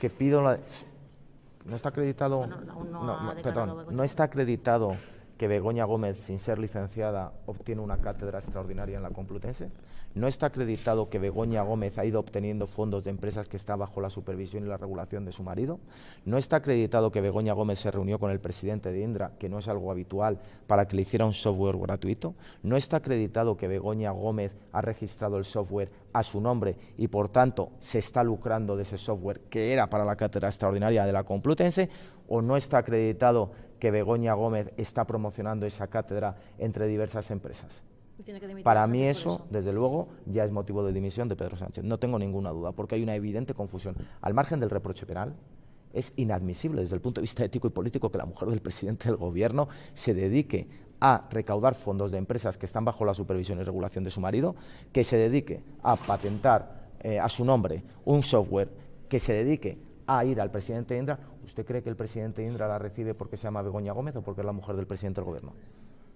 que pido la... No está acreditado... No, no, no no, perdón, no está acreditado que Begoña Gómez, sin ser licenciada, obtiene una cátedra extraordinaria en la Complutense. No está acreditado que Begoña Gómez ha ido obteniendo fondos de empresas que están bajo la supervisión y la regulación de su marido. No está acreditado que Begoña Gómez se reunió con el presidente de Indra, que no es algo habitual, para que le hiciera un software gratuito. No está acreditado que Begoña Gómez ha registrado el software a su nombre y, por tanto, se está lucrando de ese software que era para la cátedra extraordinaria de la Complutense. O no está acreditado que Begoña Gómez está promocionando esa cátedra entre diversas empresas. Para mí eso, desde luego, ya es motivo de dimisión de Pedro Sánchez. No tengo ninguna duda, porque hay una evidente confusión. Al margen del reproche penal, es inadmisible desde el punto de vista ético y político que la mujer del presidente del gobierno se dedique a recaudar fondos de empresas que están bajo la supervisión y regulación de su marido, que se dedique a patentar eh, a su nombre un software, que se dedique a ir al presidente de Indra. ¿Usted cree que el presidente de Indra la recibe porque se llama Begoña Gómez o porque es la mujer del presidente del gobierno?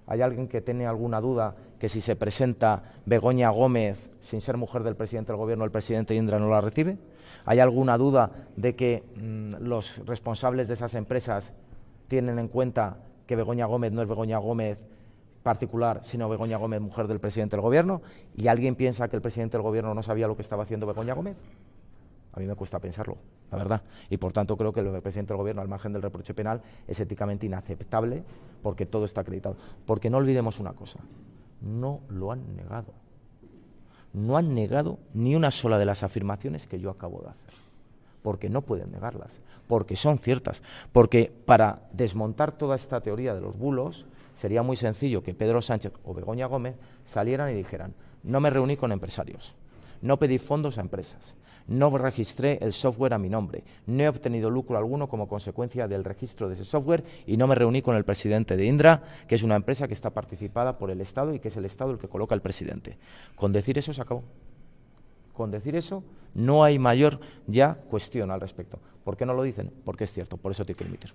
¿Hay alguien que tiene alguna duda que si se presenta Begoña Gómez sin ser mujer del presidente del gobierno, el presidente de Indra no la recibe? ¿Hay alguna duda de que mm, los responsables de esas empresas tienen en cuenta que Begoña Gómez no es Begoña Gómez particular, sino Begoña Gómez, mujer del presidente del gobierno? ¿Y alguien piensa que el presidente del gobierno no sabía lo que estaba haciendo Begoña Gómez? A mí me cuesta pensarlo, la verdad. Y por tanto creo que el presidente del gobierno, al margen del reproche penal, es éticamente inaceptable porque todo está acreditado. Porque no olvidemos una cosa, no lo han negado. No han negado ni una sola de las afirmaciones que yo acabo de hacer. Porque no pueden negarlas, porque son ciertas. Porque para desmontar toda esta teoría de los bulos, sería muy sencillo que Pedro Sánchez o Begoña Gómez salieran y dijeran, no me reuní con empresarios, no pedí fondos a empresas, no registré el software a mi nombre, no he obtenido lucro alguno como consecuencia del registro de ese software y no me reuní con el presidente de Indra, que es una empresa que está participada por el Estado y que es el Estado el que coloca al presidente. Con decir eso se acabó. Con decir eso no hay mayor ya cuestión al respecto. ¿Por qué no lo dicen? Porque es cierto, por eso tiene que emitir.